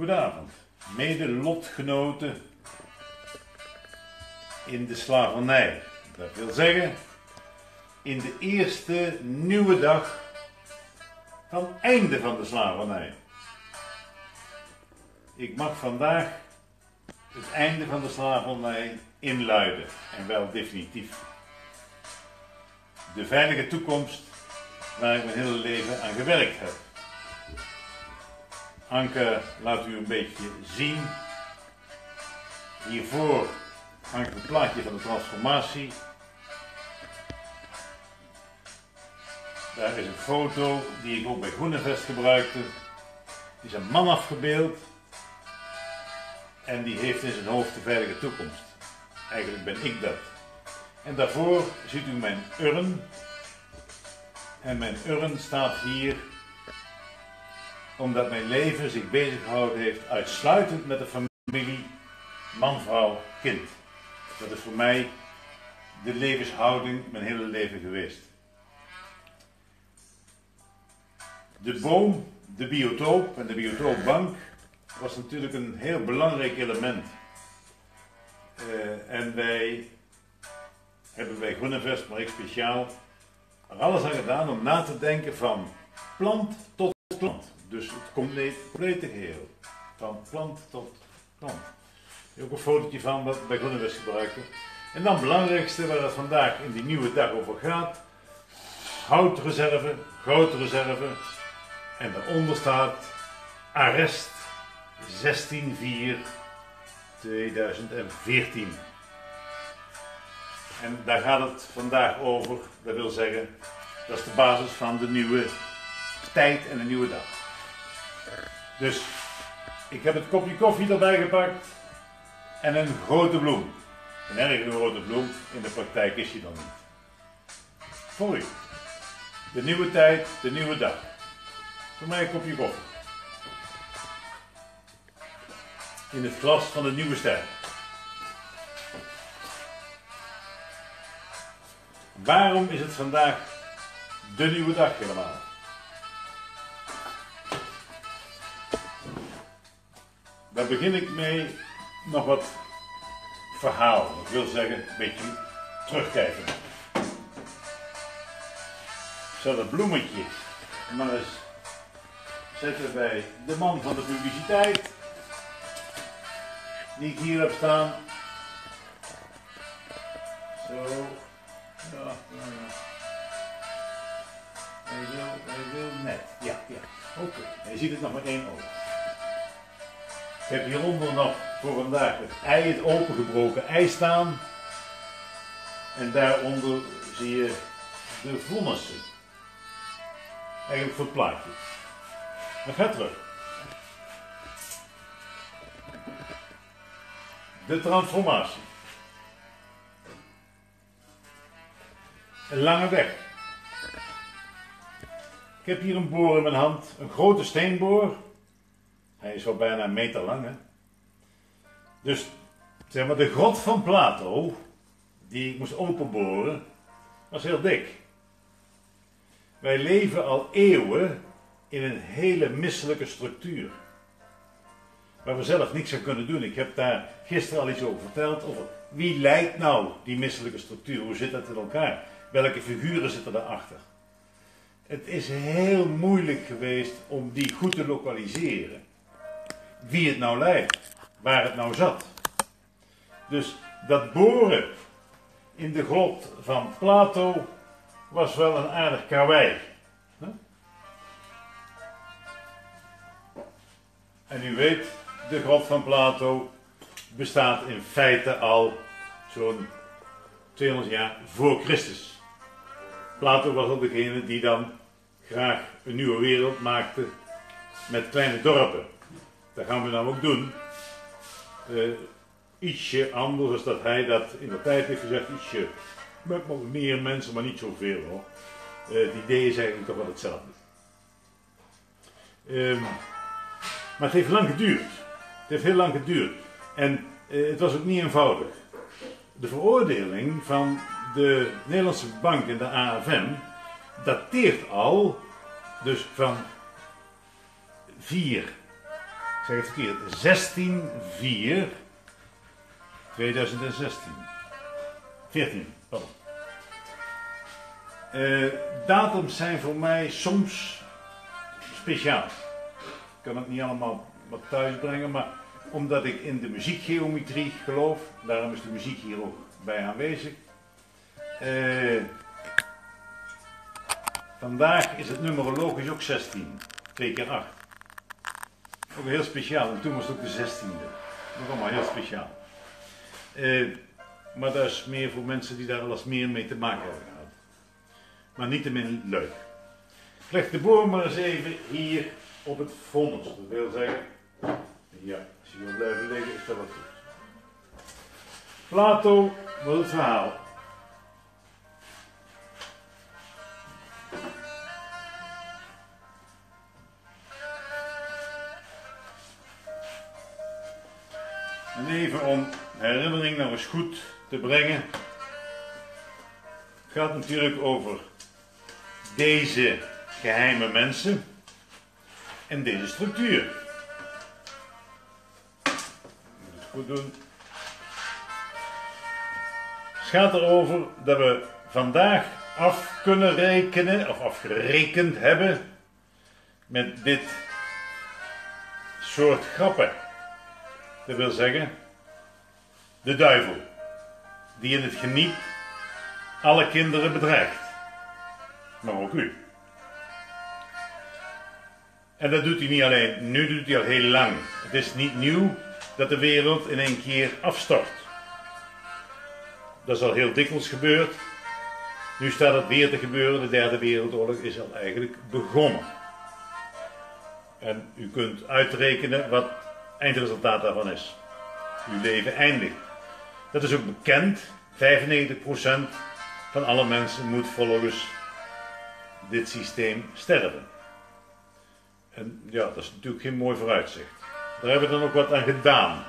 Goedenavond, mede lotgenoten in de slavernij. Dat wil zeggen, in de eerste nieuwe dag van het einde van de slavernij. Ik mag vandaag het einde van de slavernij inluiden en wel definitief. De veilige toekomst waar ik mijn hele leven aan gewerkt heb. Anke laat u een beetje zien. Hiervoor hangt een plaatje van de transformatie. Daar is een foto die ik ook bij Groenevest gebruikte. Die is een man afgebeeld. En die heeft in zijn hoofd de veilige toekomst. Eigenlijk ben ik dat. En daarvoor ziet u mijn urn. En mijn urn staat hier omdat mijn leven zich bezig gehouden heeft uitsluitend met de familie, man, vrouw, kind. Dat is voor mij de levenshouding mijn hele leven geweest. De boom, de biotoop en de biotoopbank was natuurlijk een heel belangrijk element. Uh, en wij hebben bij Groenevest, maar ik speciaal, er alles aan gedaan om na te denken van plant tot plant. Dus het complete geheel. Van plant tot plant. Hier ook een fotootje van wat bij Groenewest gebruiken. En dan het belangrijkste waar het vandaag in die nieuwe dag over gaat. Houtreserve, reserve. En daaronder staat arrest 16 2014. En daar gaat het vandaag over. Dat wil zeggen, dat is de basis van de nieuwe tijd en de nieuwe dag. Dus ik heb het kopje koffie erbij gepakt en een grote bloem. Een erg grote bloem, in de praktijk is die dan niet. Voor u. De nieuwe tijd, de nieuwe dag. Voor mij een kopje koffie. In het glas van de nieuwe ster. Waarom is het vandaag de nieuwe dag helemaal? Daar begin ik mee nog wat verhaal. Dat wil zeggen, een beetje terugkijken. Ik zal het bloemetje maar eens zetten bij de man van de publiciteit. Die ik hier heb staan. Zo. Ja, ja. Hij wil, hij wil net. Ja, ja. Oké. Je ziet het nog maar één oog. Ik heb hieronder nog voor vandaag het ei, het opengebroken ei staan. En daaronder zie je de vonnissen. Eigenlijk voor het plaatje. Dan gaat terug. De transformatie. Een lange weg. Ik heb hier een boor in mijn hand, een grote steenboor hij is wel bijna een meter lang, hè? Dus, zeg maar, de grot van Plato, die ik moest openboren, was heel dik. Wij leven al eeuwen in een hele misselijke structuur. Waar we zelf niks aan kunnen doen. Ik heb daar gisteren al iets over verteld. Over wie leidt nou die misselijke structuur? Hoe zit dat in elkaar? Welke figuren zitten daarachter? Het is heel moeilijk geweest om die goed te lokaliseren wie het nou leidt, waar het nou zat. Dus dat boren in de grot van Plato was wel een aardig karwei. En u weet, de grot van Plato bestaat in feite al zo'n 200 jaar voor Christus. Plato was ook degene die dan graag een nieuwe wereld maakte met kleine dorpen. Dat gaan we dan ook doen. Uh, ietsje anders als dat hij dat in de tijd heeft gezegd. Ietsje met meer mensen, maar niet zoveel hoor. Het idee is eigenlijk toch wel hetzelfde. Um, maar het heeft lang geduurd. Het heeft heel lang geduurd. En uh, het was ook niet eenvoudig. De veroordeling van de Nederlandse bank en de AFM dateert al dus van 4 zeg het verkeerd, 16 4 2016. 14, pardon. Datums zijn voor mij soms speciaal. Ik kan het niet allemaal wat thuis brengen, maar omdat ik in de muziekgeometrie geloof, daarom is de muziek hier ook bij aanwezig. Uh, vandaag is het numerologisch ook 16, 2 keer 8. Ook heel speciaal, en toen was het ook de 16e. Ook allemaal heel speciaal. Uh, maar dat is meer voor mensen die daar wel meer mee te maken hebben gehad. Maar niettemin leuk. Ik leg de boor maar eens even hier op het vonnis. Dat wil zeggen, ja, als je wil blijven liggen is dat wat goed. Plato wil het verhaal. En even om herinnering nog eens goed te brengen. Het gaat natuurlijk over deze geheime mensen en deze structuur. Moet het goed doen. Het gaat erover dat we vandaag af kunnen rekenen, of afgerekend hebben, met dit soort grappen. Dat wil zeggen, de duivel, die in het geniet alle kinderen bedreigt. Maar ook u. En dat doet hij niet alleen nu, doet hij al heel lang. Het is niet nieuw dat de wereld in één keer afstort. Dat is al heel dikwijls gebeurd. Nu staat het weer te gebeuren. De derde wereldoorlog is al eigenlijk begonnen. En u kunt uitrekenen wat eindresultaat daarvan is. Uw leven eindigt. Dat is ook bekend. 95% van alle mensen moet volgens dit systeem sterven. En ja, dat is natuurlijk geen mooi vooruitzicht. Daar hebben we dan ook wat aan gedaan.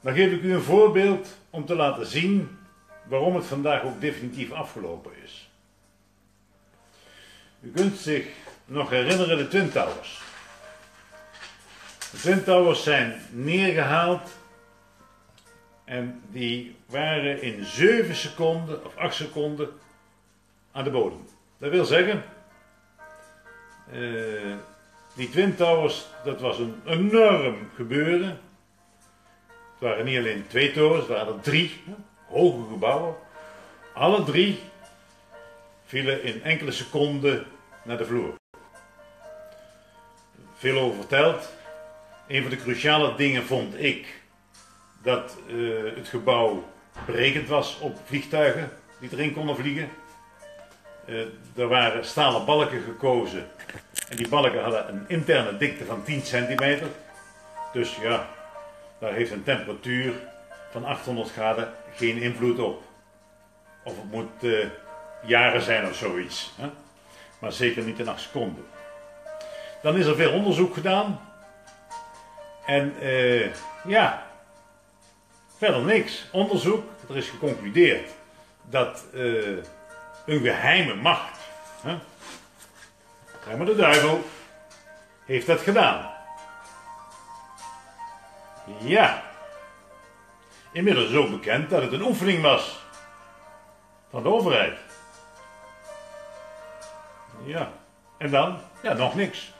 Dan geef ik u een voorbeeld om te laten zien waarom het vandaag ook definitief afgelopen is. U kunt zich nog herinneren de Twin Towers. De Twin Towers zijn neergehaald en die waren in 7 seconden of 8 seconden aan de bodem. Dat wil zeggen, uh, die Twin Towers, dat was een enorm gebeuren. Het waren niet alleen twee torens, het waren drie hoge gebouwen. Alle drie vielen in enkele seconden naar de vloer. Veel over verteld. Een van de cruciale dingen vond ik dat uh, het gebouw berekend was op vliegtuigen die erin konden vliegen. Uh, er waren stalen balken gekozen en die balken hadden een interne dikte van 10 centimeter. Dus ja, daar heeft een temperatuur van 800 graden geen invloed op. Of het moet uh, jaren zijn of zoiets. Hè? Maar zeker niet in 8 seconden. Dan is er veel onderzoek gedaan. En uh, ja, verder niks. Onderzoek, er is geconcludeerd dat uh, een geheime macht, hè, maar de duivel, heeft dat gedaan. Ja. Inmiddels ook bekend dat het een oefening was van de overheid. Ja. En dan? Ja, nog niks.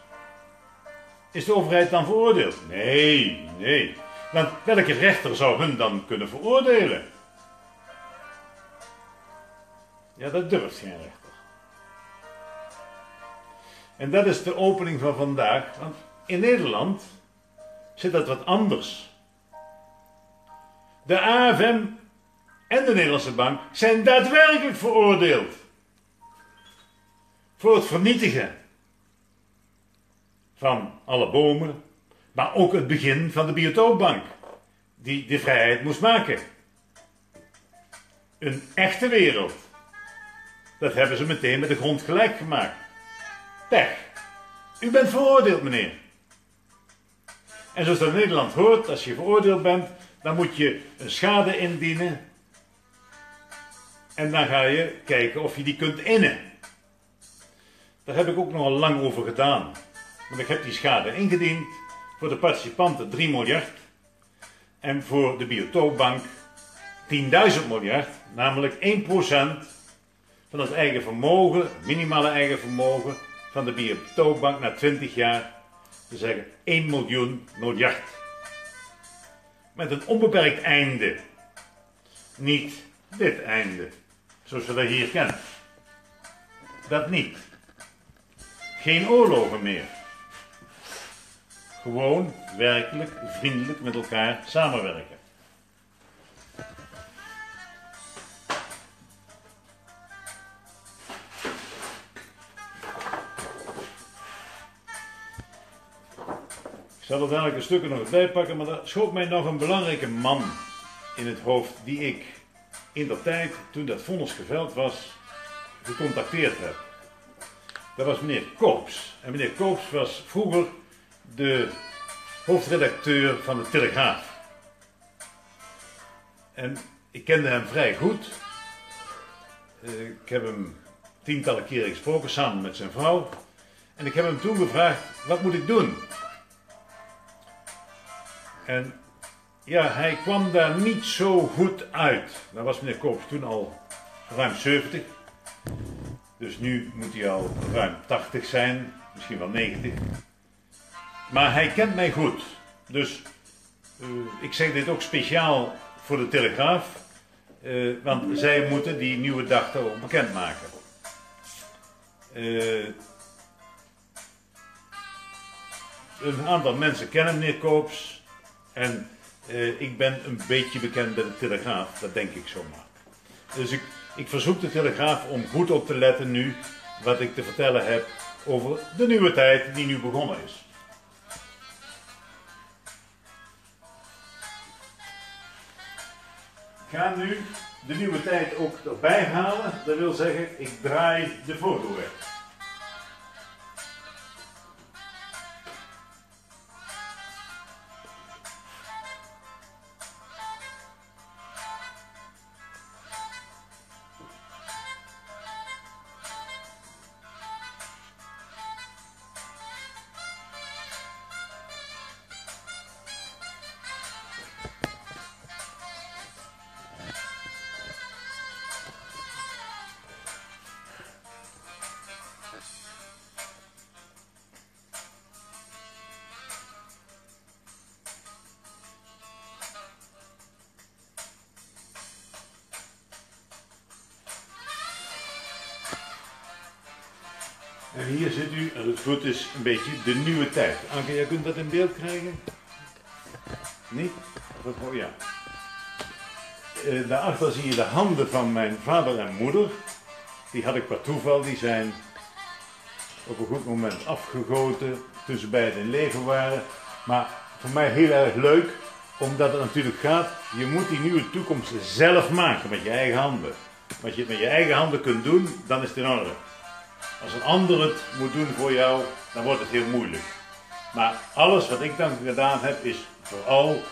Is de overheid dan veroordeeld? Nee, nee. Want welke rechter zou hun dan kunnen veroordelen? Ja, dat durft geen rechter. En dat is de opening van vandaag. Want in Nederland zit dat wat anders. De AFM en de Nederlandse Bank zijn daadwerkelijk veroordeeld. Voor het vernietigen van alle bomen, maar ook het begin van de biotoopbank, die de vrijheid moest maken. Een echte wereld. Dat hebben ze meteen met de grond gelijk gemaakt. Pech. U bent veroordeeld, meneer. En zoals dat in Nederland hoort, als je veroordeeld bent, dan moet je een schade indienen. En dan ga je kijken of je die kunt innen. Daar heb ik ook nogal lang over gedaan. Want ik heb die schade ingediend. Voor de participanten 3 miljard. En voor de biotoopbank 10.000 miljard. Namelijk 1% van het eigen vermogen, minimale eigen vermogen van de biotoopbank na 20 jaar. Te zeggen 1 miljoen miljard. Met een onbeperkt einde. Niet dit einde, zoals we dat hier kennen. Dat niet. Geen oorlogen meer. Gewoon werkelijk vriendelijk met elkaar samenwerken. Ik zal er dadelijk een stukje nog bij pakken, maar er schoot mij nog een belangrijke man in het hoofd die ik in dat tijd, toen dat vonnis geveld was, gecontacteerd heb. Dat was meneer Koops. En meneer Koops was vroeger de hoofdredacteur van de Telegraaf. En ik kende hem vrij goed. Eh, ik heb hem tientallen keren gesproken samen met zijn vrouw. En ik heb hem toen gevraagd: wat moet ik doen? En ja, hij kwam daar niet zo goed uit. Dan was meneer Koops toen al ruim 70. Dus nu moet hij al ruim 80 zijn, misschien wel 90. Maar hij kent mij goed. Dus uh, ik zeg dit ook speciaal voor de Telegraaf. Uh, want zij moeten die nieuwe dag ook bekendmaken. Uh, een aantal mensen kennen meneer Koops. En ik ben een beetje bekend bij de Telegraaf, dat denk ik zomaar. Dus ik, ik verzoek de Telegraaf om goed op te letten nu wat ik te vertellen heb over de nieuwe tijd die nu begonnen is. Ga nu de nieuwe tijd ook erbij halen. Dat wil zeggen, ik draai de foto weg. Goed is, een beetje de nieuwe tijd. Anke, jij kunt dat in beeld krijgen? Niet? Oh ja. Uh, daarachter zie je de handen van mijn vader en moeder. Die had ik per toeval, die zijn op een goed moment afgegoten toen ze beiden in leven waren. Maar voor mij heel erg leuk, omdat het natuurlijk gaat, je moet die nieuwe toekomst zelf maken met je eigen handen. Als je het met je eigen handen kunt doen, dan is het in orde. Als een ander het moet doen voor jou, dan wordt het heel moeilijk. Maar alles wat ik dan gedaan heb, is vooral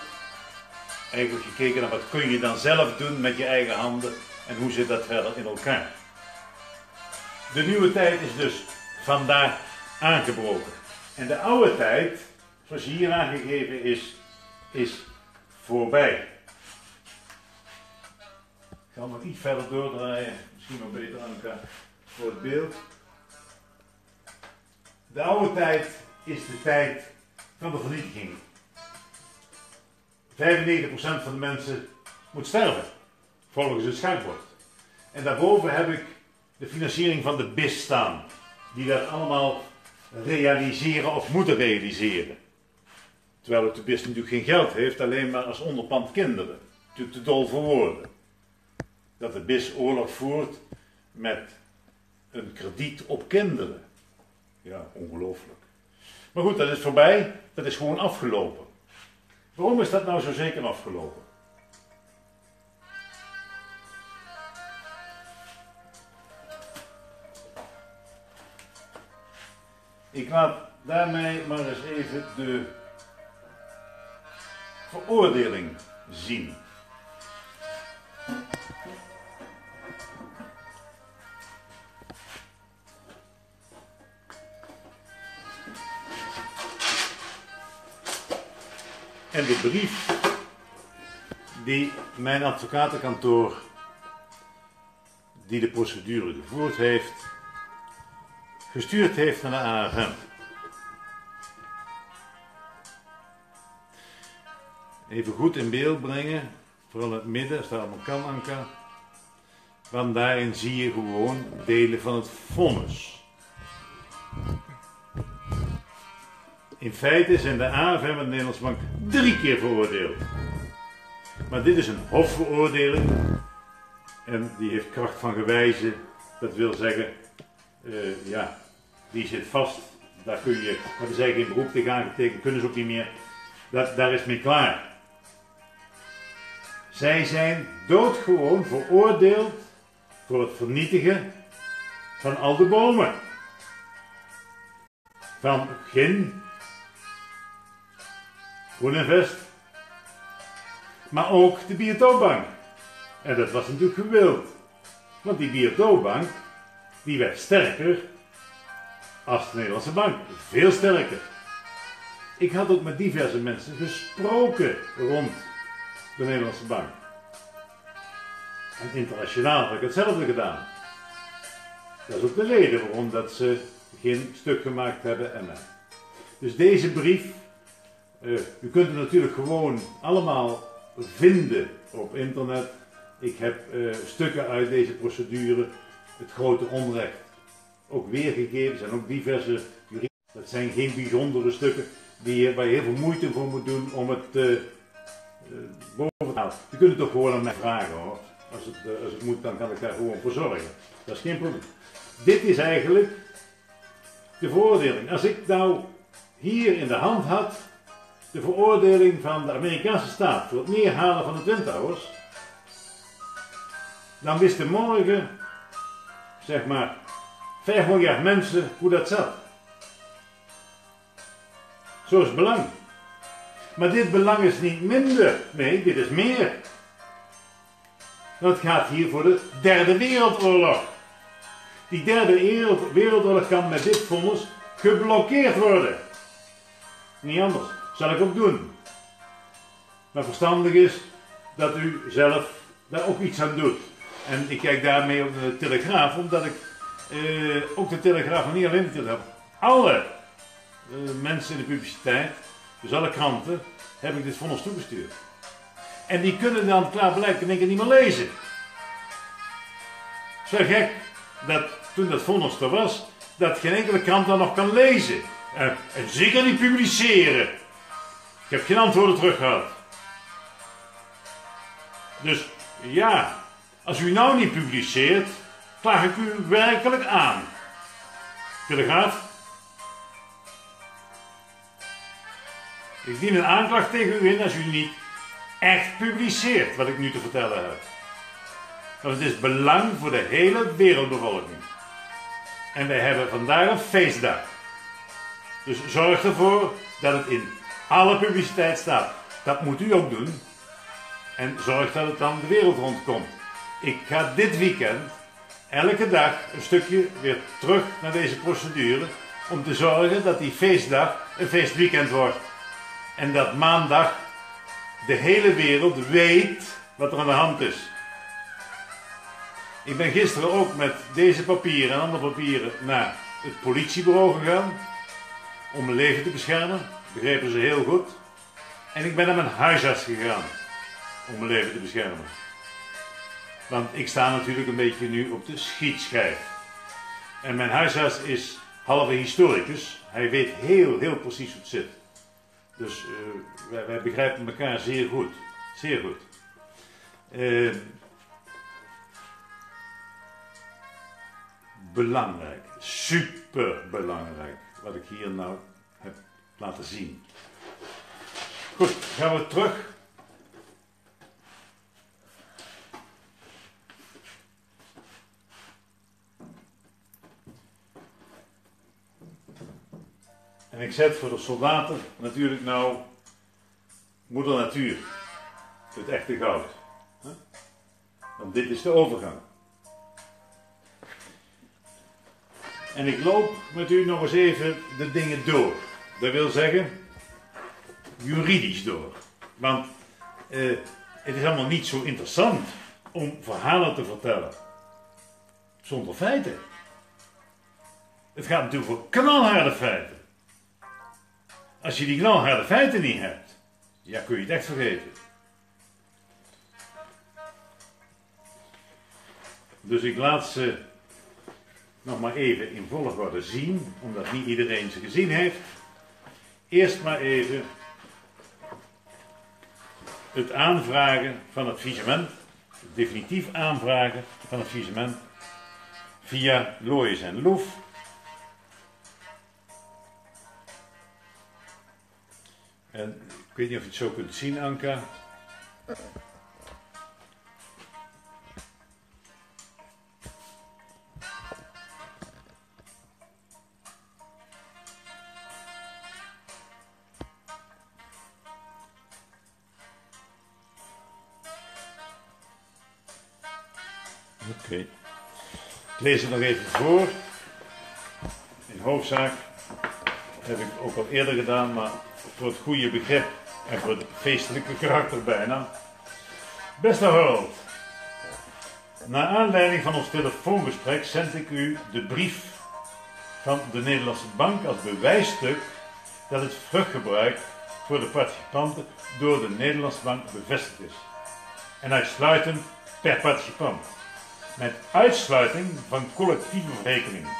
eigenlijk gekeken naar wat kun je dan zelf doen met je eigen handen en hoe zit dat verder in elkaar. De nieuwe tijd is dus vandaag aangebroken. En de oude tijd, zoals hier aangegeven is, is voorbij. Ik zal nog iets verder doordraaien, misschien wel beter aan elkaar voor het beeld. De oude tijd is de tijd van de vernietiging. 95% van de mensen moet sterven, volgens het schuitbord. En daarboven heb ik de financiering van de BIS staan, die dat allemaal realiseren of moeten realiseren. Terwijl ook de BIS natuurlijk geen geld heeft, alleen maar als onderpand kinderen. Natuurlijk te dol voor woorden. Dat de BIS oorlog voert met een krediet op kinderen. Ja, ongelooflijk. Maar goed, dat is voorbij. Dat is gewoon afgelopen. Waarom is dat nou zo zeker afgelopen? Ik laat daarmee maar eens even de veroordeling zien. En de brief die mijn advocatenkantoor, die de procedure gevoerd heeft, gestuurd heeft naar de AFM. Even goed in beeld brengen, vooral in het midden, staat allemaal kan Anka. Want daarin zie je gewoon delen van het vonnis. In feite zijn de AFM en de Nederlandse Bank drie keer veroordeeld. Maar dit is een hofveroordeling en die heeft kracht van gewijze. Dat wil zeggen, uh, ja, die zit vast. Daar kun je, hebben zij geen beroep tegen aangetekend, kunnen ze ook niet meer. Dat, daar is mee klaar. Zij zijn doodgewoon veroordeeld voor het vernietigen van al de bomen. Van Gin, Groenenvest, maar ook de biotoopbank. En dat was natuurlijk gewild. Want die biotoopbank, die werd sterker als de Nederlandse bank. Veel sterker. Ik had ook met diverse mensen gesproken rond de Nederlandse bank. En internationaal heb ik hetzelfde gedaan. Dat is ook de reden waarom dat ze geen stuk gemaakt hebben. En, dus deze brief, uh, u kunt het natuurlijk gewoon allemaal vinden op internet. Ik heb uh, stukken uit deze procedure, het grote onrecht, ook weergegeven. Er zijn ook diverse juristen. Dat zijn geen bijzondere stukken die waar je heel veel moeite voor moet doen om het uh, boven te halen. Je kunt het toch gewoon aan mij vragen hoor. Als het, als het moet, dan kan ik daar gewoon voor zorgen. Dat is geen probleem. Dit is eigenlijk de veroordeling. Als ik nou hier in de hand had de veroordeling van de Amerikaanse staat voor het neerhalen van de Twin Towers, dan wisten morgen, zeg maar, 5 miljard mensen hoe dat zat. Zo is het belang. Maar dit belang is niet minder. Nee, dit is meer. Het gaat hier voor de derde wereldoorlog. Die derde wereldoorlog kan met dit vonnis geblokkeerd worden. Niet anders. Zal ik ook doen. Maar verstandig is dat u zelf daar ook iets aan doet. En ik kijk daarmee op de Telegraaf, omdat ik eh, ook de Telegraaf, niet alleen de Telegraaf, alle eh, mensen in de publiciteit, dus alle kranten, heb ik dit vonnis toegestuurd. En die kunnen dan klaarblijkelijk in één niet meer lezen. Zo gek dat toen dat vonnis er was, dat geen enkele krant dan nog kan lezen. Uh, en zeker niet publiceren. Ik heb geen antwoorden terug gehad. Dus ja, als u nou niet publiceert, klaag ik u werkelijk aan. Telegraaf? Ik dien een aanklacht tegen u in als u niet echt publiceert wat ik nu te vertellen heb. Want het is belang voor de hele wereldbevolking. En wij hebben vandaag een feestdag. Dus zorg ervoor dat het in alle publiciteit staat. Dat moet u ook doen. En zorg dat het dan de wereld rondkomt. Ik ga dit weekend elke dag een stukje weer terug naar deze procedure. Om te zorgen dat die feestdag een feestweekend wordt. En dat maandag de hele wereld weet wat er aan de hand is. Ik ben gisteren ook met deze papieren en andere papieren naar het politiebureau gegaan. Om mijn leven te beschermen begrepen ze heel goed. En ik ben naar mijn huisarts gegaan om mijn leven te beschermen. Want ik sta natuurlijk een beetje nu op de schietschijf. En mijn huisarts is halve historicus. Hij weet heel, heel precies hoe het zit. Dus uh, wij, begrijpen elkaar zeer goed. Zeer goed. Uh, belangrijk. Super belangrijk. Wat ik hier nou laten zien. Goed, gaan we terug. En ik zet voor de soldaten natuurlijk nou moeder natuur. Het echte goud. Want dit is de overgang. En ik loop met u nog eens even de dingen door. Dat wil zeggen, juridisch door. Want eh, het is allemaal niet zo interessant om verhalen te vertellen zonder feiten. Het gaat natuurlijk voor knalharde feiten. Als je die knalharde feiten niet hebt, ja, kun je het echt vergeten. Dus ik laat ze nog maar even in volgorde zien, omdat niet iedereen ze gezien heeft. Eerst maar even het aanvragen van het visement, definitief aanvragen van het visement via Lois en Loef. En ik weet niet of je het zo kunt zien, Anka. Lees het nog even voor. In hoofdzaak heb ik ook al eerder gedaan, maar voor het goede begrip en voor het feestelijke karakter bijna. Beste Harold, naar aanleiding van ons telefoongesprek zend ik u de brief van de Nederlandse Bank als bewijsstuk dat het vruchtgebruik voor de participanten door de Nederlandse Bank bevestigd is. En uitsluitend per participant met uitsluiting van collectieve rekeningen.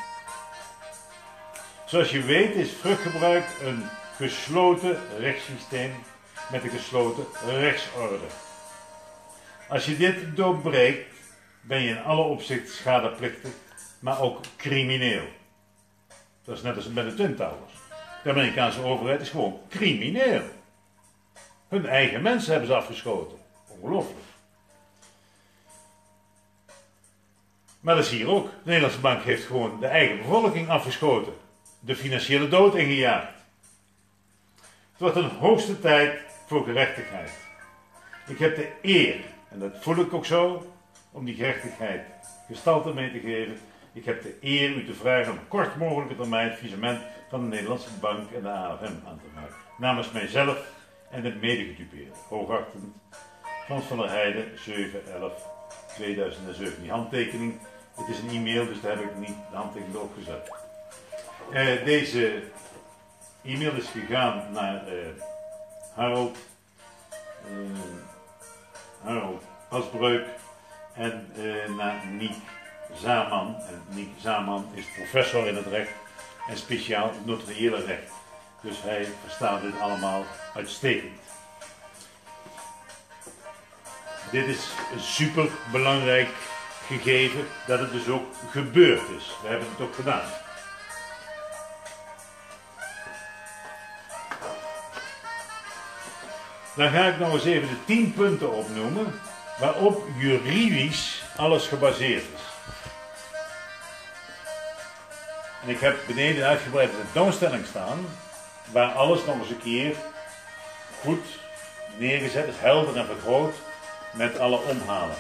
Zoals je weet is vruchtgebruik een gesloten rechtssysteem met een gesloten rechtsorde. Als je dit doorbreekt, ben je in alle opzichten schadeplichtig, maar ook crimineel. Dat is net als met de Twin Towers. De Amerikaanse overheid is gewoon crimineel. Hun eigen mensen hebben ze afgeschoten. Ongelooflijk. Maar dat is hier ook. De Nederlandse bank heeft gewoon de eigen bevolking afgeschoten. De financiële dood ingejaagd. Het wordt een hoogste tijd voor gerechtigheid. Ik heb de eer, en dat voel ik ook zo, om die gerechtigheid gestalte mee te geven. Ik heb de eer u te vragen om kort mogelijke termijn het visement van de Nederlandse Bank en de AFM aan te vragen. Namens mijzelf en het medegedupeerde. Hoogachtend Frans van der Heijden, 711 2007. Die handtekening, het is een e-mail, dus daar heb ik niet de handtekening erop gezet. Uh, deze e-mail is gegaan naar uh, Harold, uh, Harold Asbreuk en naar Niek Zaman. En Niek Zaman is professor in het recht en speciaal notariële recht. Dus hij verstaat dit allemaal uitstekend. Dit is een super belangrijk gegeven dat het dus ook gebeurd is. We hebben het ook gedaan. Dan ga ik nog eens even de 10 punten opnoemen waarop juridisch alles gebaseerd is. En ik heb beneden een uitgebreide tentoonstelling staan waar alles nog eens een keer goed neergezet is, helder en vergroot met alle omhalen.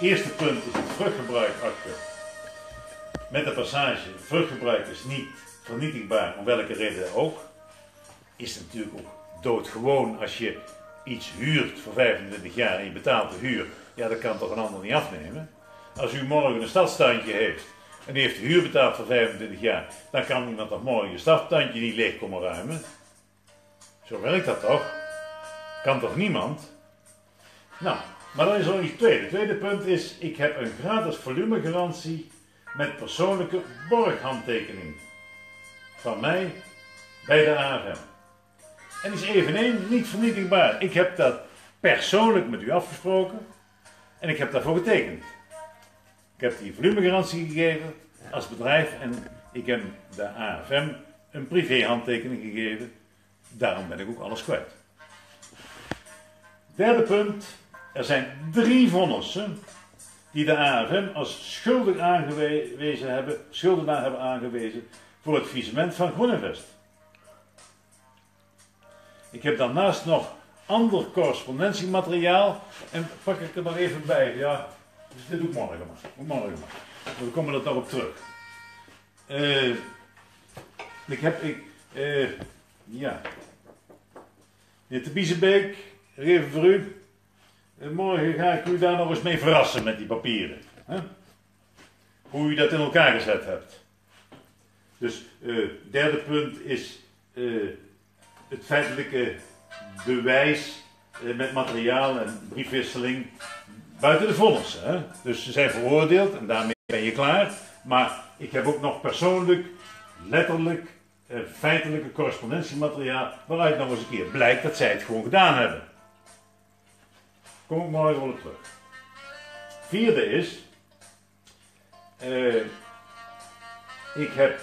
Eerste punt is het vruchtgebruik achter. Met de passage, vruchtgebruik is niet vernietigbaar, om welke reden ook. Is natuurlijk ook doodgewoon als je iets huurt voor 25 jaar en je betaalt de huur. Ja, dat kan toch een ander niet afnemen. Als u morgen een stadstuintje heeft en die heeft de huur betaald voor 25 jaar, dan kan iemand toch morgen je stadstuintje niet leeg komen ruimen. Zo werkt dat toch? Kan toch niemand? Nou, maar dan is er nog iets tweede. Het tweede punt is, ik heb een gratis volumegarantie met persoonlijke borghandtekening. Van mij bij de AFM. En is eveneens niet vernietigbaar. Ik heb dat persoonlijk met u afgesproken en ik heb daarvoor getekend. Ik heb die volumegarantie gegeven als bedrijf en ik heb de AFM een privéhandtekening gegeven. Daarom ben ik ook alles kwijt. Derde punt, er zijn drie vonnissen die de AFM als schuldig aangewezen hebben, schuldenaar hebben aangewezen voor het visement van Groenevest. Ik heb daarnaast nog ander correspondentiemateriaal en pak ik er nog even bij. Ja, dus dit doe ik morgen maar. Morgen maar. We komen er nog op terug. Uh, ik heb, ik, ja. De Biezenbeek, even voor u. En morgen ga ik u daar nog eens mee verrassen met die papieren. Hè? Hoe u dat in elkaar gezet hebt. Dus uh, derde punt is uh, het feitelijke bewijs met materiaal en briefwisseling buiten de vonnis. Dus ze zijn veroordeeld en daarmee ben je klaar. Maar ik heb ook nog persoonlijk, letterlijk, feitelijke correspondentiemateriaal waaruit nog eens een keer blijkt dat zij het gewoon gedaan hebben. Kom ik mooi op terug. Vierde is, uh, ik heb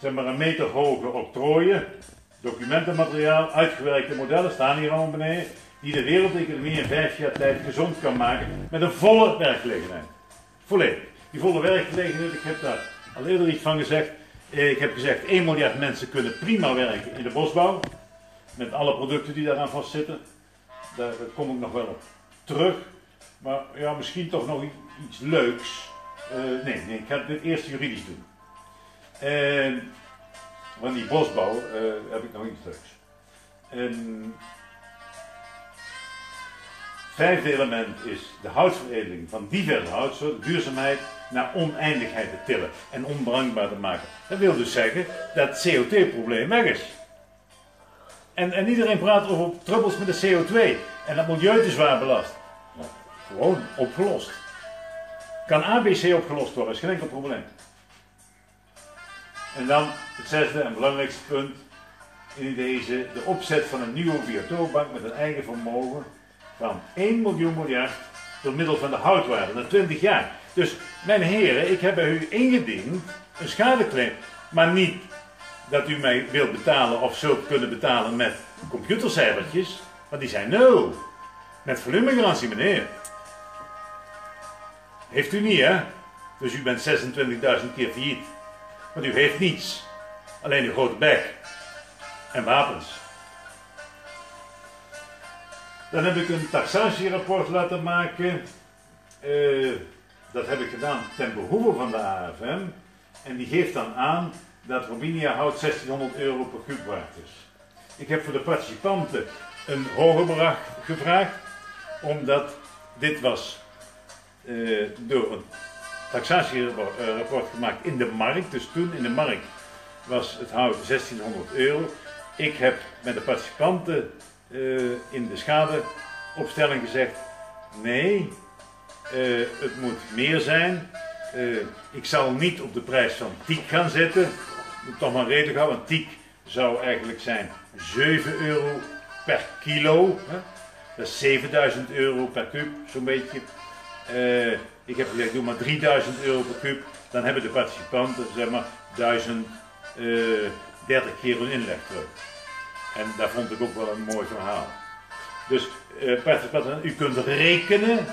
zeg maar een meter hoge octrooien, documentenmateriaal, uitgewerkte modellen, staan hier allemaal beneden, die de wereldeconomie in vijf jaar tijd gezond kan maken met een volle werkgelegenheid. Volledig. Die volle werkgelegenheid, ik heb daar al eerder iets van gezegd. Eh, ik heb gezegd, 1 miljard mensen kunnen prima werken in de bosbouw. Met alle producten die daaraan vastzitten. Daar, kom ik nog wel op terug. Maar ja, misschien toch nog iets leuks. Uh, nee, ik ga dit eerst juridisch doen. En van die bosbouw uh, heb ik nog iets leuks. En vijfde element is de houtveredeling van diverse houtsoorten, duurzaamheid naar oneindigheid te tillen en onbrandbaar te maken. Dat wil dus zeggen dat het CO2-probleem weg is. En, en iedereen praat over troubles met de CO2 en dat milieu te zwaar belast. Gewoon opgelost. Kan ABC opgelost worden, is geen enkel probleem. En dan het zesde en belangrijkste punt in deze, de opzet van een nieuwe biotoopbank met een eigen vermogen van 1 miljoen miljard door middel van de houtwaarde na 20 jaar. Dus mijn heren, ik heb bij u ingediend een schadeclaim, maar niet dat u mij wilt betalen of zult kunnen betalen met computercijfertjes, want die zijn nul. Met volumegarantie, meneer. Heeft u niet, hè? Dus u bent 26.000 keer failliet. Want u heeft niets. Alleen uw grote bek. En wapens. Dan heb ik een taxatierapport laten maken. Uh, dat heb ik gedaan ten behoeve van de AFM. En die geeft dan aan dat Robinia hout 1600 euro per kub waard is. Ik heb voor de participanten een hoger bedrag gevraagd, omdat dit was uh, door een taxatierapport gemaakt in de markt. Dus toen in de markt was het hout 1600 euro. Ik heb met de participanten uh, in de schadeopstelling gezegd: nee, uh, het moet meer zijn. Ik zal niet op de prijs van Tiek gaan zetten. Moet toch maar redelijk houden, want Tiek zou eigenlijk zijn 7 euro per kilo. Hè? Dat is 7000 euro per kub, zo'n beetje. Uh, ik heb gezegd, doe maar 3000 euro per kub. Dan hebben de participanten zeg maar 1030 uh, keer hun inleg terug. En daar vond ik ook wel een mooi verhaal. Dus participanten, u kunt rekenen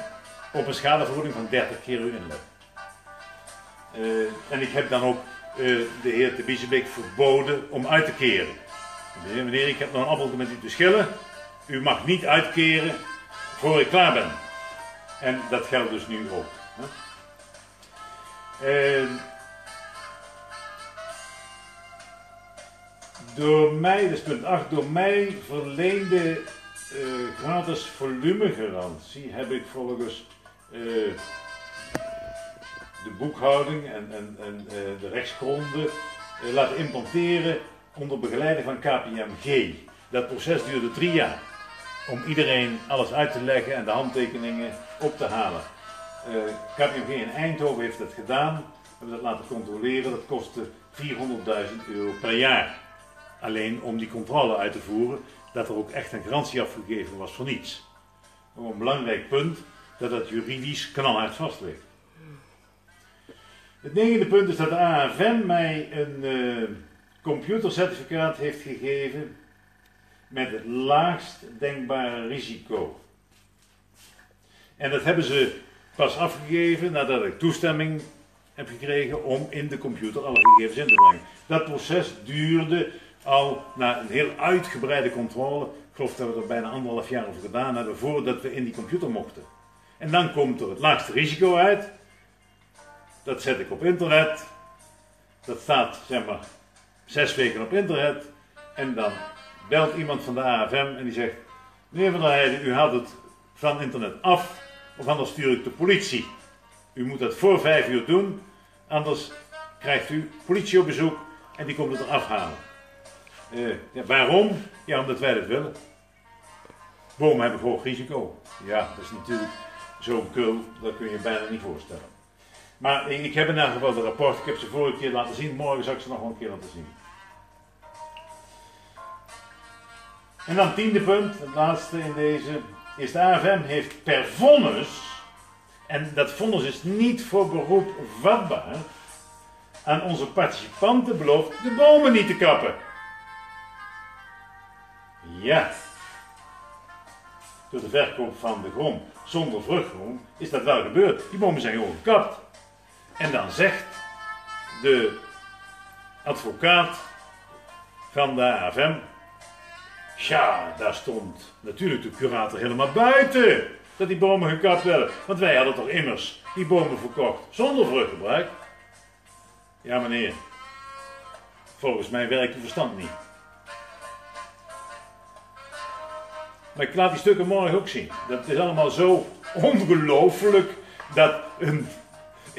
op een schadevergoeding van 30 keer uw inleg. En ik heb dan ook de heer de Biesebeek verboden om uit te keren. Meneer, ik heb nog een appel met u te schillen. U mag niet uitkeren voor ik klaar ben. En dat geldt dus nu ook. Hè? door mij, dat is punt 8, door mij verleende uh, gratis volumegarantie heb ik volgens uh, de boekhouding en, en, en uh, de rechtsgronden laten implanteren onder begeleiding van KPMG. Dat proces duurde drie jaar om iedereen alles uit te leggen en de handtekeningen op te halen. Uh, KPMG in Eindhoven heeft dat gedaan. Hebben dat laten controleren. Dat kostte 400.000 euro per jaar. Alleen om die controle uit te voeren, dat er ook echt een garantie afgegeven was voor niets. Een belangrijk punt, dat dat juridisch knalhard vast ligt. Het negende punt is dat de AFM mij een uh, computercertificaat heeft gegeven met het laagst denkbare risico. En dat hebben ze pas afgegeven nadat ik toestemming heb gekregen om in de computer alle gegevens in te brengen. Dat proces duurde al na een heel uitgebreide controle. Ik geloof dat we er bijna anderhalf jaar over gedaan hebben voordat we in die computer mochten. En dan komt er het laagste risico uit. Dat zet ik op internet. Dat staat zeg maar zes weken op internet. En dan belt iemand van de AFM en die zegt: Meneer Van der Heijden, u haalt het van internet af, of anders stuur ik de politie. U moet dat voor vijf uur doen, anders krijgt u politie op bezoek en die komt het eraf halen. Eh, ja, waarom? Ja, omdat wij dat willen. Bomen hebben hoog risico. Ja, dat is natuurlijk zo'n kul, dat kun je bijna niet voorstellen. Maar ik heb in ieder geval de rapport, ik heb ze vorige keer laten zien, morgen zal ik ze nog een keer laten zien. En dan tiende punt, het laatste in deze, is de AFM heeft per vonnis, en dat vonnis is niet voor beroep vatbaar, aan onze participanten beloofd de bomen niet te kappen. Ja. Door de verkoop van de grond zonder vruchtgrond is dat wel gebeurd. Die bomen zijn gewoon gekapt. En dan zegt de advocaat van de AFM, ja, daar stond natuurlijk de curator helemaal buiten dat die bomen gekapt werden. Want wij hadden toch immers die bomen verkocht zonder vruchtgebruik. Ja meneer, volgens mij werkt uw verstand niet. Maar ik laat die stukken morgen ook zien. Dat is allemaal zo ongelooflijk dat een,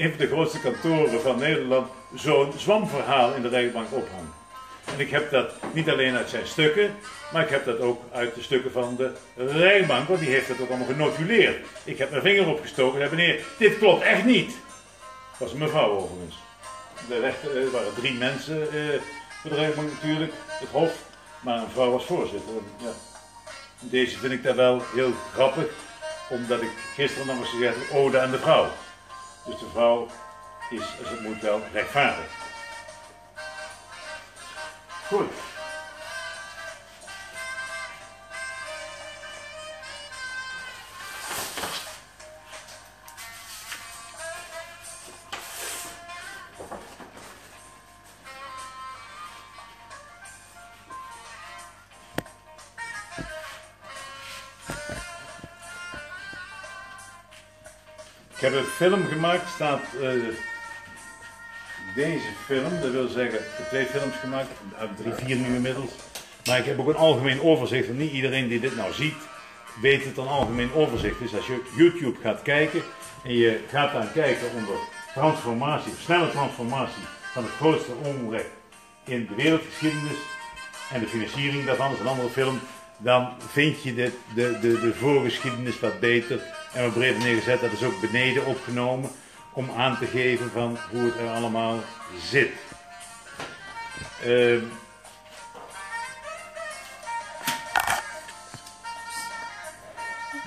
een van de grootste kantoren van Nederland zo'n zwamverhaal in de rechtbank ophangt. En ik heb dat niet alleen uit zijn stukken, maar ik heb dat ook uit de stukken van de rechtbank, want die heeft het ook allemaal genotuleerd. Ik heb mijn vinger opgestoken en zei, meneer, dit klopt echt niet. Dat was een mevrouw overigens. De rechter, er waren drie mensen eh, voor de rechtbank natuurlijk, het hof, maar een vrouw was voorzitter. Ja. Deze vind ik daar wel heel grappig, omdat ik gisteren nog eens gezegd heb, ode aan de vrouw. Dus de vrouw is, als het moet wel, rechtvaardig. Goed. Ik heb een film gemaakt, staat uh, deze film, dat wil zeggen, ik heb twee films gemaakt, drie, vier nu inmiddels. Maar ik heb ook een algemeen overzicht, en niet iedereen die dit nou ziet, weet het een algemeen overzicht is. Als je YouTube gaat kijken en je gaat dan kijken onder transformatie, snelle transformatie van het grootste onrecht in de wereldgeschiedenis en de financiering daarvan, is een andere film, dan vind je de, de, de, de voorgeschiedenis wat beter en wat breder neergezet. Dat is ook beneden opgenomen om aan te geven van hoe het er allemaal zit. Uh,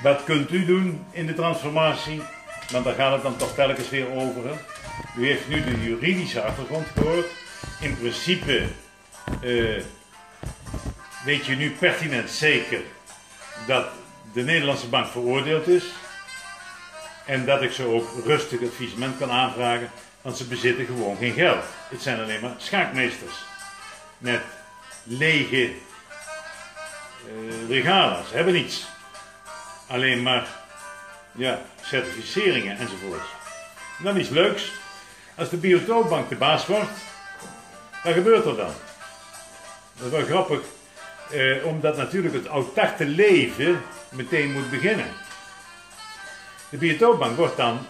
wat kunt u doen in de transformatie? Want daar gaat het dan toch telkens weer over. U heeft nu de juridische achtergrond gehoord. In principe uh, weet je nu pertinent zeker dat de Nederlandse bank veroordeeld is. En dat ik ze ook rustig het kan aanvragen, want ze bezitten gewoon geen geld. Het zijn alleen maar schaakmeesters. Met lege uh, regalen. Ze hebben niets. Alleen maar ja, certificeringen enzovoorts. En dan iets leuks. Als de biotoopbank de baas wordt, wat gebeurt er dan? Dat is wel grappig, eh, omdat natuurlijk het autarte leven meteen moet beginnen. De biotoopbank wordt dan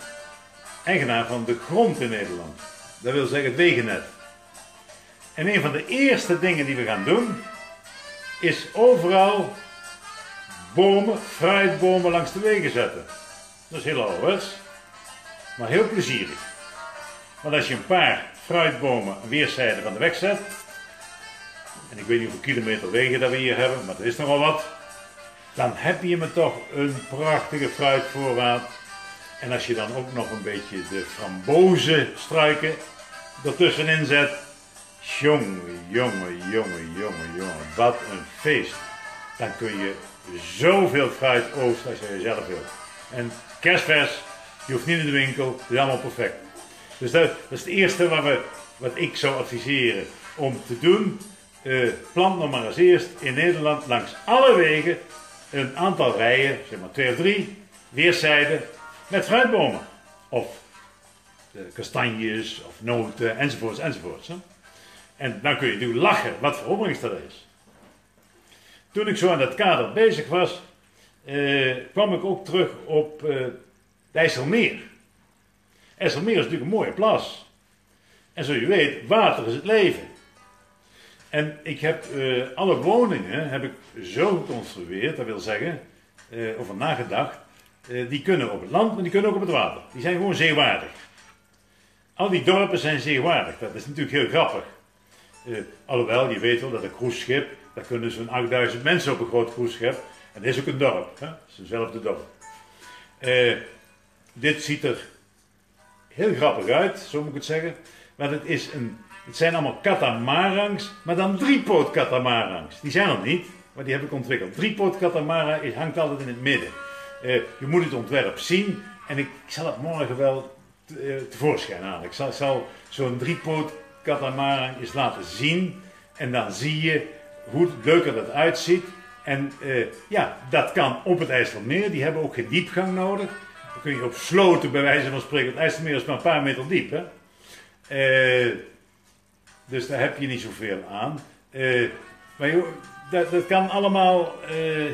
eigenaar van de grond in Nederland. Dat wil zeggen het wegennet. En een van de eerste dingen die we gaan doen, is overal bomen, fruitbomen langs de wegen zetten. Dat is heel ouderwets, maar heel plezierig. Want als je een paar fruitbomen aan weerszijden van de weg zet, en ik weet niet hoeveel kilometer wegen dat we hier hebben, maar dat is nogal wat, dan heb je me toch een prachtige fruitvoorraad. En als je dan ook nog een beetje de frambozenstruiken ertussenin zet, jongen, jongen, jongen, jongen, jongen, wat een feest. Dan kun je zoveel fruit oogsten als je zelf wilt. En kerstvers, je hoeft niet in de winkel, is allemaal perfect. Dus dat, is het eerste wat, we, wat ik zou adviseren om te doen. Uh, plant nog maar als eerst in Nederland langs alle wegen een aantal rijen, zeg maar twee of drie, weerszijden met fruitbomen. Of kastanjes, of noten, enzovoorts, enzovoorts. En dan kun je natuurlijk lachen wat voor opbrengst dat is. toen ik zo aan dat kader bezig was, eh, kwam ik ook terug op uh, het IJsselmeer. IJsselmeer is natuurlijk een mooie plas. En zoals je weet, water is het leven. En ik heb uh, alle woningen heb ik zo geconstrueerd, dat wil zeggen, over nagedacht, die kunnen op het land, maar die kunnen ook op het water. Die zijn gewoon zeewaardig. Al die dorpen zijn zeewaardig, dat is natuurlijk heel grappig. alhoewel, je weet wel dat een cruiseschip, daar kunnen zo'n 8000 mensen op een groot cruiseschip. En dit is ook een dorp, hè? het is eenzelfde dorp. Uh, dit ziet er heel grappig uit, zo moet ik het zeggen. Want het, is een, het zijn allemaal katamarangs, maar dan driepoot katamarangs. Die zijn er niet, maar die heb ik ontwikkeld. Driepoot katamara hangt altijd in het midden. Uh, je moet het ontwerp zien en ik, zal het morgen wel te, uh, tevoorschijn halen. Ik zal, zo'n driepoot katamaran eens laten zien en dan zie je hoe leuker dat uitziet. En uh, ja, dat kan op het IJsselmeer. Die hebben ook geen diepgang nodig. Dan kun je op sloten, bij wijze van spreken. Het IJsselmeer is maar een paar meter diep. Hè? Dus daar heb je niet zoveel aan. Uh, maar dat, dat, kan allemaal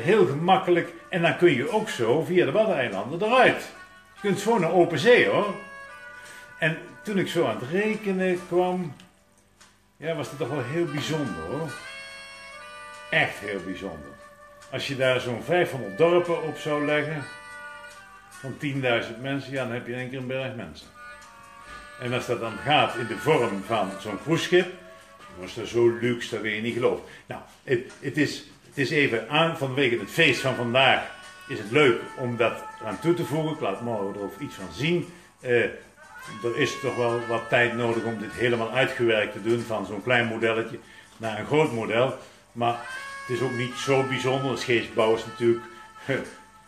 heel gemakkelijk. En dan kun je ook zo via de Waddeneilanden eruit. Je kunt gewoon naar open zee hoor. En toen ik zo aan het rekenen kwam, ja, was het toch wel heel bijzonder hoor. Echt heel bijzonder. Als je daar zo'n 500 dorpen op zou leggen, van 10.000 mensen, ja, dan heb je één keer een berg mensen. En als dat dan gaat in de vorm van zo'n cruiseschip, is dat zo luxe, dat wil je niet geloven. Nou, het, het, is, het is even aan, vanwege het feest van vandaag, is het leuk om dat eraan toe te voegen. Ik laat morgen er iets van zien. Uh, er is toch wel wat tijd nodig om dit helemaal uitgewerkt te doen, van zo'n klein modelletje naar een groot model. Maar het is ook niet zo bijzonder. Scheepsbouw is natuurlijk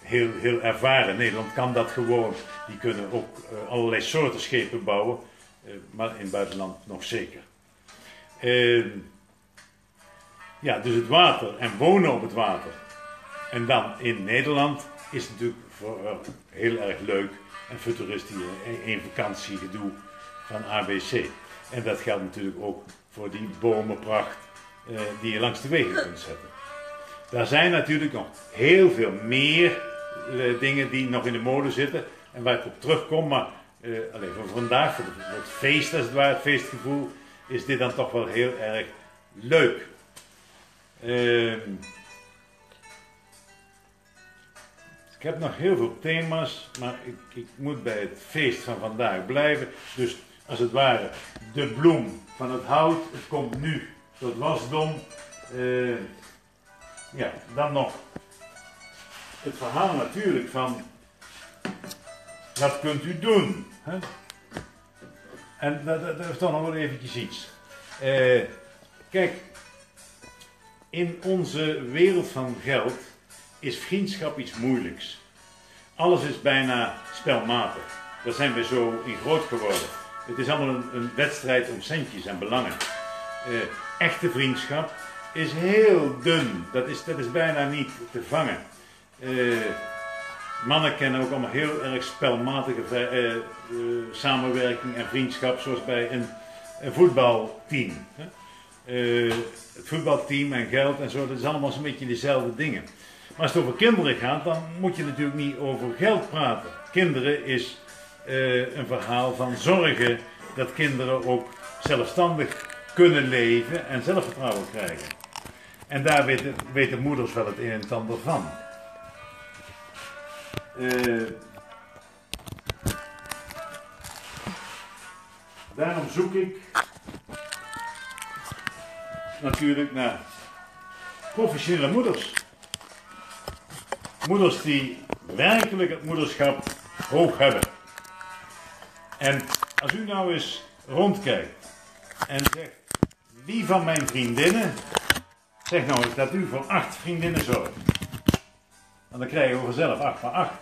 heel, heel ervaren. Nederland kan dat gewoon. Die kunnen ook uh, allerlei soorten schepen bouwen, uh, maar in het buitenland nog zeker. Uh, ja, dus het water en wonen op het water. En dan in Nederland is natuurlijk voor, heel erg leuk en futuristisch een vakantiegedoe van ABC. En dat geldt natuurlijk ook voor die bomenpracht die je langs de wegen kunt zetten. Daar zijn natuurlijk nog heel veel meer uh, dingen die nog in de mode zitten en waar ik op terugkom, maar uh, alleen voor vandaag, voor, het feest als het ware, feestgevoel, is dit dan toch wel heel erg leuk. Ehm, ik heb nog heel veel thema's, maar ik, ik moet bij het feest van vandaag blijven. Dus als het ware de bloem van het hout, het komt nu tot wasdom. Uh, ja, dan nog het verhaal natuurlijk van wat kunt u doen? Hè? En dat, dat, dat, is toch nog wel eventjes iets. Uh, kijk, in onze wereld van geld is vriendschap iets moeilijks. Alles is bijna spelmatig. Daar zijn we zo in groot geworden. Het is allemaal een, een wedstrijd om centjes en belangen. Uh, echte vriendschap is heel dun. Dat is, dat is bijna niet te vangen. Uh, mannen kennen ook allemaal heel erg spelmatige uh, samenwerking en vriendschap, zoals bij een, een voetbalteam. het voetbalteam en geld en zo, dat is allemaal zo'n beetje dezelfde dingen. Maar als het over kinderen gaat, dan moet je natuurlijk niet over geld praten. Kinderen is een verhaal van zorgen dat kinderen ook zelfstandig kunnen leven en zelfvertrouwen krijgen. En daar weten, weten moeders wel het een en ander van. Uh, daarom zoek ik natuurlijk naar professionele moeders. Moeders die werkelijk het moederschap hoog hebben. En als u nou eens rondkijkt en zegt, wie van mijn vriendinnen, zeg nou eens dat u voor acht vriendinnen zorgt. En dan krijgen we vanzelf acht van acht.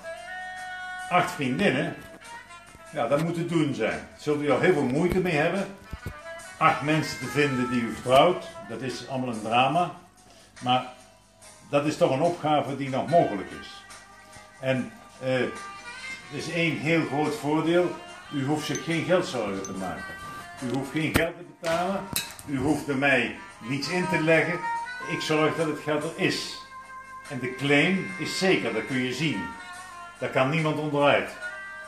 Acht vriendinnen, ja, dat moet te doen zijn. Zult u al heel veel moeite mee hebben. Acht mensen te vinden die u vertrouwt, dat is allemaal een drama. Maar dat is toch een opgave die nog mogelijk is. En uh, er is één heel groot voordeel. U hoeft zich geen geldzorgen te maken. U hoeft geen geld te betalen. U hoeft bij mij niets in te leggen. Ik zorg dat het geld er is. En de claim is zeker, dat kun je zien. Daar kan niemand onderuit.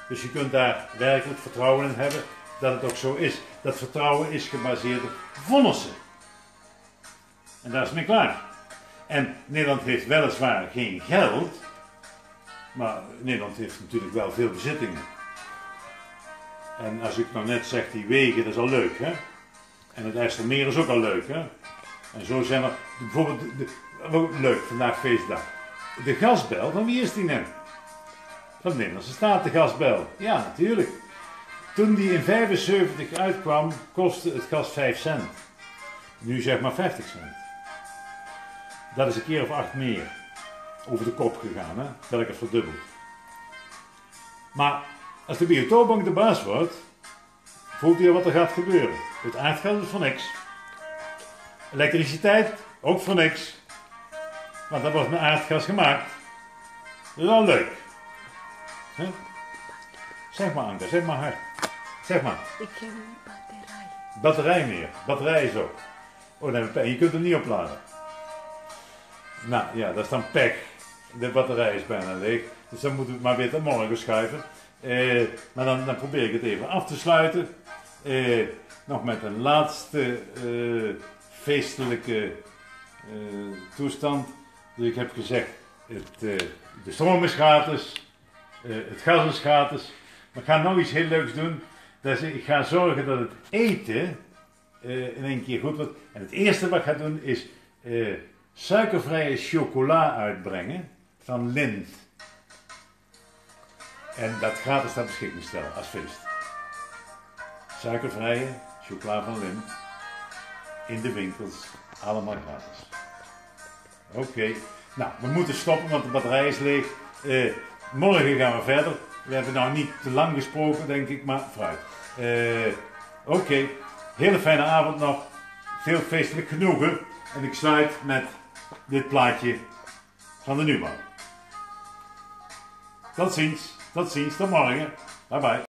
Dus je kunt daar werkelijk vertrouwen in hebben dat het ook zo is. Dat vertrouwen is gebaseerd op vonnissen. En daar is mee klaar. En Nederland heeft weliswaar geen geld, maar Nederland heeft natuurlijk wel veel bezittingen. En als ik nou net zeg, die wegen, dat is al leuk, hè? En het IJsselmeer is ook al leuk, hè? En zo zijn er, bijvoorbeeld, leuk, vandaag feestdag. De gasbel, van wie is die nou? Van de Nederlandse staat, de gasbel. Ja, natuurlijk. Toen die in 75 uitkwam, kostte het gas 5 cent. Nu zeg maar 50 cent. Dat is een keer of acht meer over de kop gegaan, hè? Het verdubbeld. Maar als de biotoopbank de baas wordt, voelt je wat er gaat gebeuren. Het aardgas is voor niks. Elektriciteit ook voor niks. Want dat wordt met aardgas gemaakt. Dat is wel leuk. Zeg maar Anke, zeg maar hard. Zeg maar. Ik heb een batterij. Batterij meer. Batterij is ook. Oh, dan heb je pech. je kunt hem niet opladen. Nou ja, dat is dan pech. De batterij is bijna leeg. Dus dan moeten we het maar weer tot morgen schuiven. Eh, maar dan, dan probeer ik het even af te sluiten. Eh, nog met een laatste eh, feestelijke eh, toestand. Dus ik heb gezegd, het, eh, de stroom is gratis, eh, het gas is gratis. Maar ik ga nog iets heel leuks doen. Dat ik ga zorgen dat het eten eh, in één keer goed wordt. En het eerste wat ik ga doen is eh, suikervrije chocola uitbrengen van Lind. En dat gratis ter beschikking stellen als feest. Suikervrije chocola van Lind. In de winkels. Allemaal gratis. Oké. Nou, we moeten stoppen, want de batterij is leeg. Morgen gaan we verder. We hebben nou niet te lang gesproken, denk ik, maar vooruit. Eh, Oké. Hele fijne avond nog. Veel feestelijk genoegen. En ik sluit met dit plaatje van de Nieuwbouw. Tot ziens. Tot ziens. Tot morgen. Bye bye.